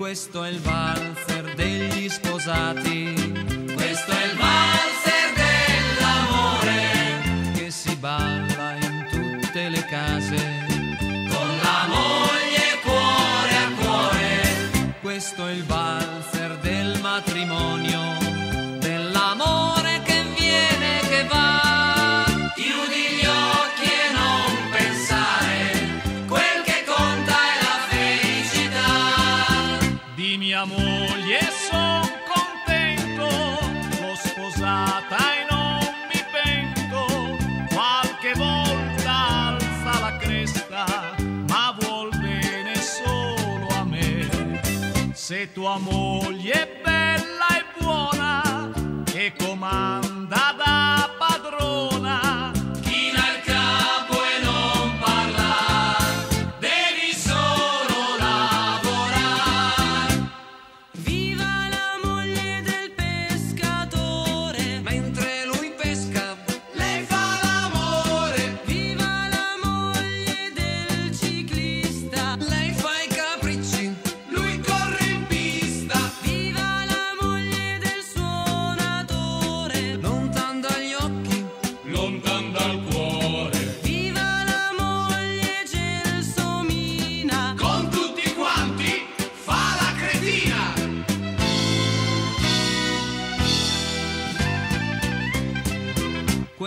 Questo è il valzer degli sposati. Questo è il valzer dell'amore che si balla in tutte le case. Con la moglie cuore a cuore. Questo è il valzer del matrimonio, Se tua moglie è bella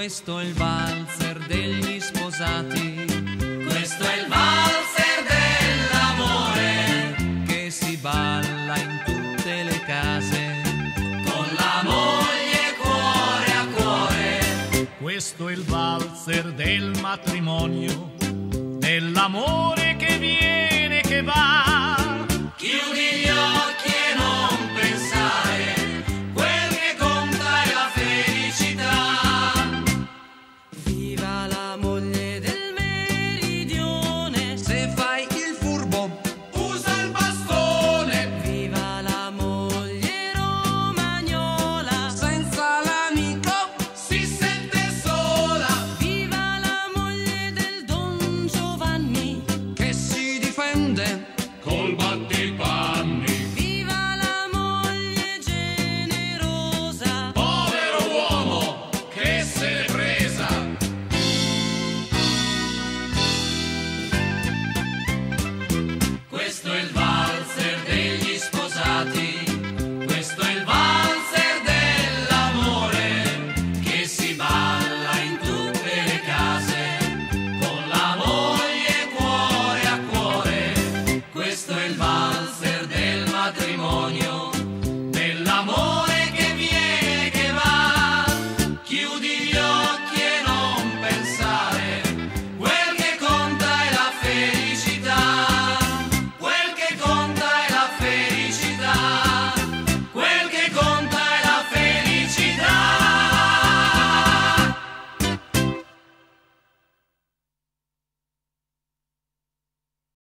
questo è il valzer degli sposati. Questo è il valzer dell'amore, che si balla in tutte le case. con la moglie cuore a cuore. questo è il valzer del matrimonio, dell'amore che viene e che va.